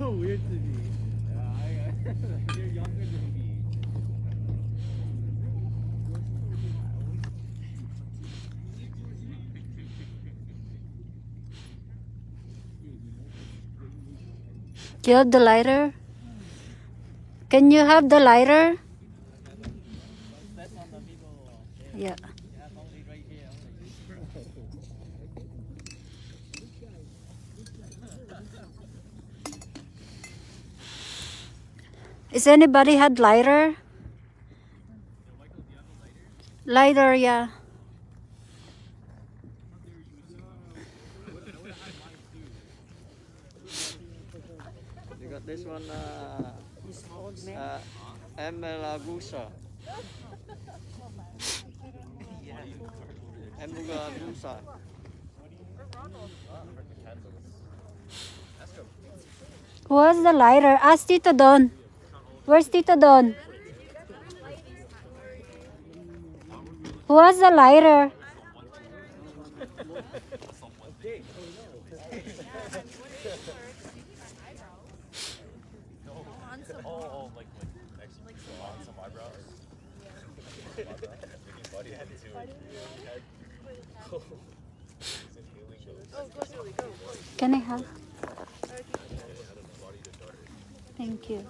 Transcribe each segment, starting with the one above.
You're younger than me. You have the lighter? Can you have the lighter? Yeah. Is anybody had lighter? Lighter, yeah. You got this one, uh, uh, Emelagusa. Emelagusa. Who has the lighter? Ask Tito Don. Where's Tito Don? Who has the lighter? Can I have? Thank you.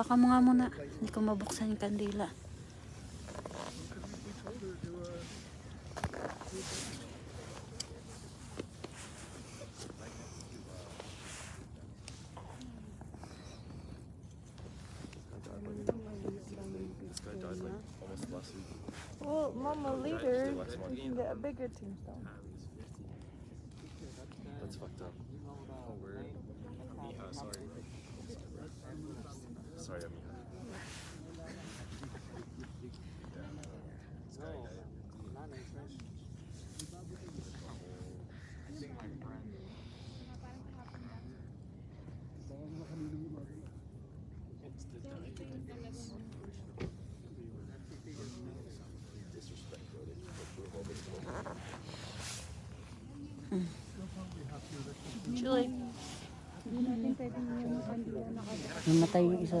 Hawakan mo nga muna. Hindi ko mabuksan yung kandila. Well, Mama, later, the bigger teams don't. That's fucked up. Oh, word. Yeah, uh, sorry. Sorry, I'm Miha. This guy died. Disrespect, bro. They put a whole bunch of Julie. Namatay yung isa.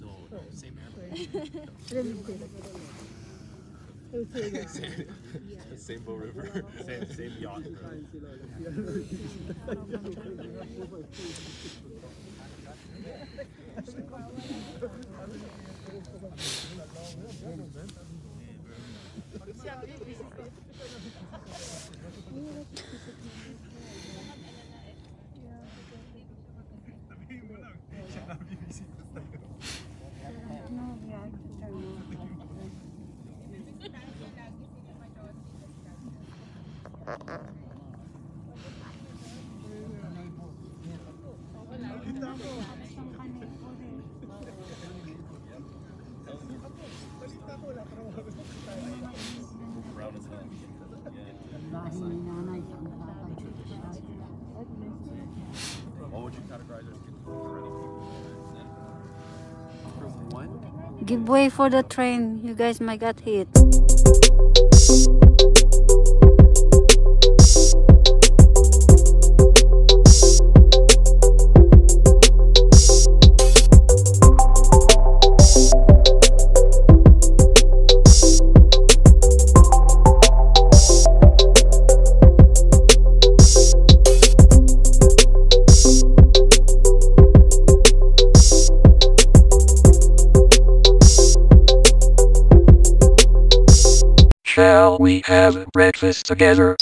No, no, same same, same boat River. Same, same yacht. Give way for the train. You guys might get hit. Have breakfast together?